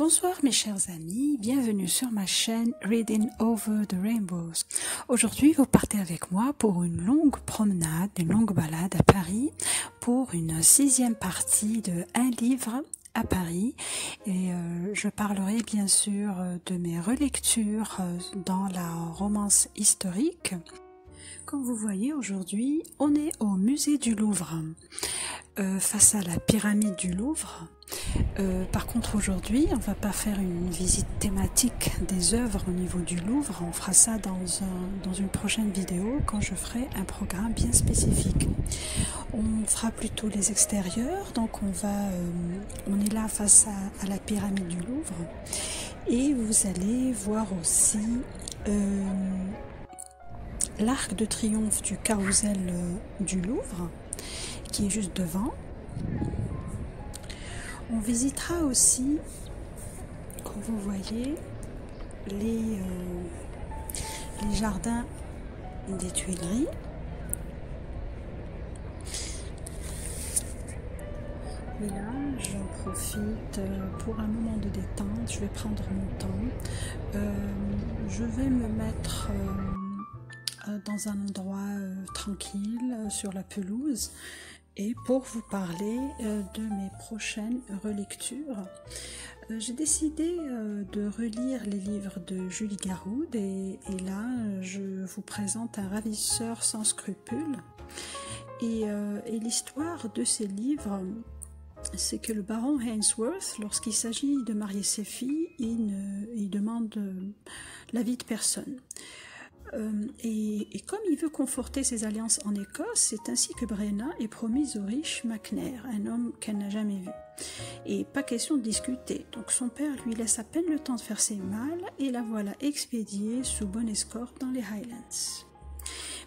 Bonsoir mes chers amis, bienvenue sur ma chaîne Reading Over the Rainbows. Aujourd'hui, vous partez avec moi pour une longue promenade, une longue balade à Paris pour une sixième partie de un livre à Paris et euh, je parlerai bien sûr de mes relectures euh, dans la romance historique. Comme vous voyez aujourd'hui, on est au musée du Louvre, euh, face à la pyramide du Louvre. Euh, par contre aujourd'hui, on va pas faire une visite thématique des œuvres au niveau du Louvre, on fera ça dans, un, dans une prochaine vidéo quand je ferai un programme bien spécifique. On fera plutôt les extérieurs, donc on va, euh, on est là face à, la pyramide du Louvre et vous allez voir aussi l'arc de triomphe du carrousel euh, du Louvre qui est juste devant. On visitera aussi, comme vous voyez, les, euh, jardins des Tuileries. Et là, j'en profite euh, pour un moment de détente. Je vais prendre mon temps. Je vais me mettre dans un endroit euh, tranquille euh, sur la pelouse et pour vous parler de mes prochaines relectures. J'ai décidé de relire les livres de Julie Garoud et, là je vous présente un ravisseur sans scrupules. Et, et l'histoire de ces livres, c'est que le baron Hainsworth, lorsqu'il s'agit de marier ses filles, il, ne, il demande l'avis de personne. Euh, et, comme il veut conforter ses alliances en Écosse, c'est ainsi que Brenna est promise au riche McNair, un homme qu'elle n'a jamais vu. Et pas question de discuter, donc son père lui laisse à peine le temps de faire ses malles et la voilà expédiée sous bonne escorte dans les Highlands.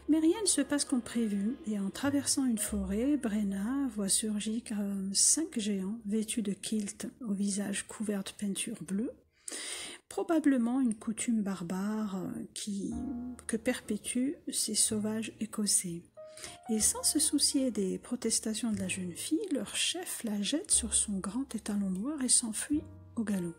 Mais rien ne se passe comme prévu, et en traversant une forêt, Brenna voit surgir cinq géants vêtus de kilt au visage couvert de peinture bleue probablement une coutume barbare qui, que perpétuent ces sauvages écossais. Et sans se soucier des protestations de la jeune fille, leur chef la jette sur son grand étalon noir et s'enfuit au galop.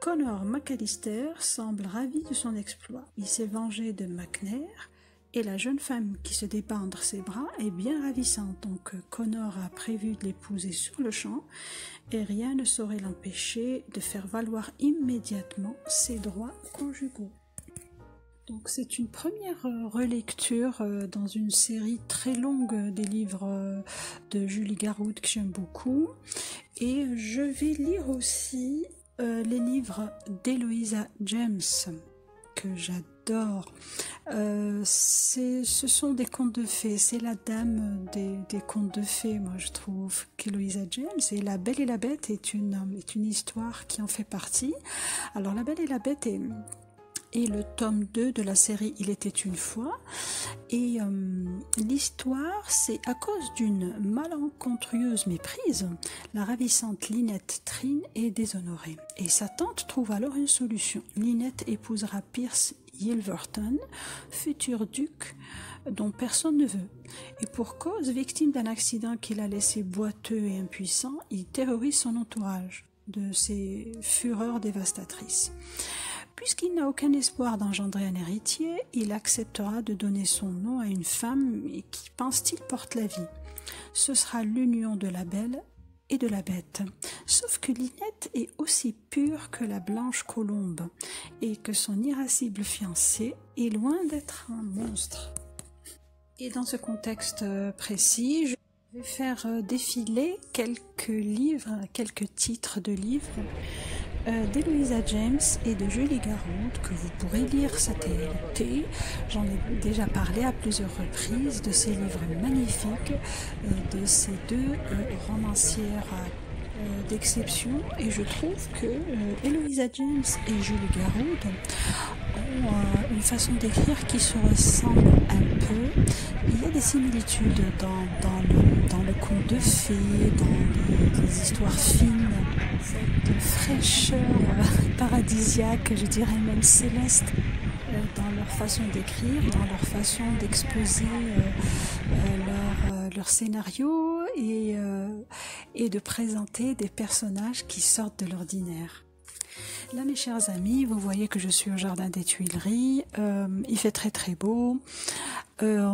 Connor McAllister semble ravi de son exploit. Il s'est vengé de McNair, et la jeune femme qui se débat entre ses bras est bien ravissante, donc Connor a prévu de l'épouser sur le champ, et rien ne saurait l'empêcher de faire valoir immédiatement ses droits conjugaux. Donc c'est une première relecture dans une série très longue des livres de Julie Garoud que j'aime beaucoup. Et je vais lire aussi euh, les livres d'Eloisa James que j'adore. Euh, ce sont des contes de fées, c'est la dame des, contes de fées, moi je trouve qu'Eloisa James. Et La Belle et la Bête est une, histoire qui en fait partie. Alors La Belle et la Bête est le tome 2 de la série Il était une fois. Et euh, l'histoire, c'est à cause d'une malencontreuse méprise, la ravissante Lynette Trine est déshonorée. Et sa tante trouve alors une solution. Lynette épousera Pierce Yilverton, futur duc dont personne ne veut. Et pour cause, victime d'un accident qu'il a laissé boiteux et impuissant, il terrorise son entourage de ses fureurs dévastatrices. Puisqu'il n'a aucun espoir d'engendrer un héritier, il acceptera de donner son nom à une femme qui, pense-t-il, porte la vie. Ce sera l'union de la belle et de la bête. Sauf que Linette est aussi pure que la blanche colombe et que son irascible fiancé est loin d'être un monstre. Et dans ce contexte précis, je vais faire défiler quelques livres, quelques titres de livres euh, d'Eloisa James et de Julie Garoud que vous pourrez lire cet été. J'en ai déjà parlé à plusieurs reprises de ces livres magnifiques, euh, de ces deux euh, romancières d'exception et je trouve que Eloisa James et Julie Garoud ont une façon d'écrire qui se ressemble un peu. Il y a des similitudes dans, le, conte de fées, dans les, les histoires fines, fraîcheur paradisiaque, je dirais même céleste, dans leur façon d'écrire, dans leur façon d'exposer leur, leur, scénario et, de présenter des personnages qui sortent de l'ordinaire. Là, mes chers amis, vous voyez que je suis au jardin des Tuileries. Euh, il fait très très beau. Euh,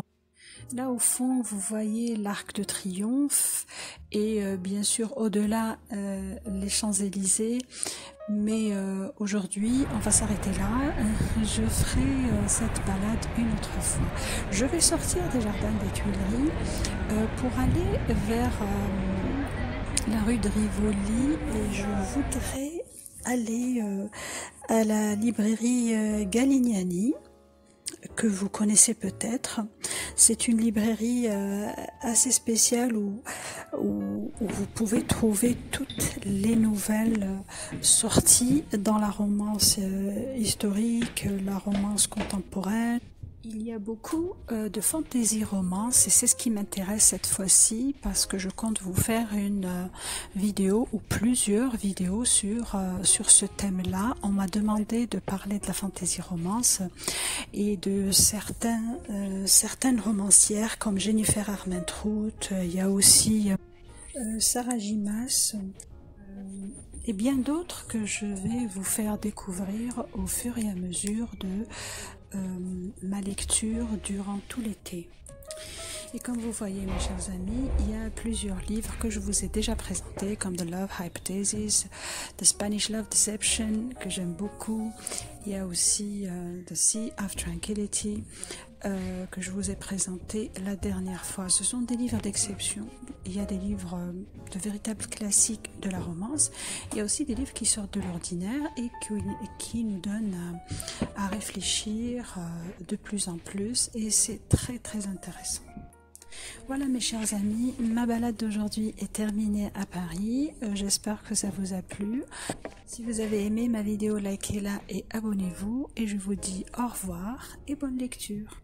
là au fond, vous voyez l'arc de triomphe et euh, bien sûr au-delà les Champs-Élysées. Mais aujourd'hui, on va s'arrêter là. Je ferai cette balade une autre fois. Je vais sortir des jardins des Tuileries pour aller vers la rue de Rivoli et je voudrais aller euh, à la librairie euh, Galignani que vous connaissez peut-être. C'est une librairie euh, assez spéciale où, où, vous pouvez trouver toutes les nouvelles sorties dans la romance historique, la romance contemporaine. Il y a beaucoup euh, de fantasy romance et c'est ce qui m'intéresse cette fois-ci parce que je compte vous faire une euh, vidéo ou plusieurs vidéos sur, euh, sur ce thème-là. On m'a demandé de parler de la fantasy romance et de certaines romancières comme Jennifer Armentrout, il y a aussi Sarah Gimas et bien d'autres que je vais vous faire découvrir au fur et à mesure de euh, ma lecture durant tout l'été. Et comme vous voyez, mes chers amis, il y a plusieurs livres que je vous ai déjà présentés, comme The Love Hypothesis, The Spanish Love Deception, que j'aime beaucoup. Il y a aussi euh, The Sea of Tranquility, euh, que je vous ai présenté la dernière fois. Ce sont des livres d'exception. Il y a des livres de véritables classiques de la romance. Il y a aussi des livres qui sortent de l'ordinaire et qui, nous donnent à réfléchir de plus en plus. Et c'est très très intéressant. Voilà mes chers amis, ma balade d'aujourd'hui est terminée à Paris. Euh, j'espère que ça vous a plu. Si vous avez aimé ma vidéo, likez-la et abonnez-vous. Et je vous dis au revoir et bonne lecture.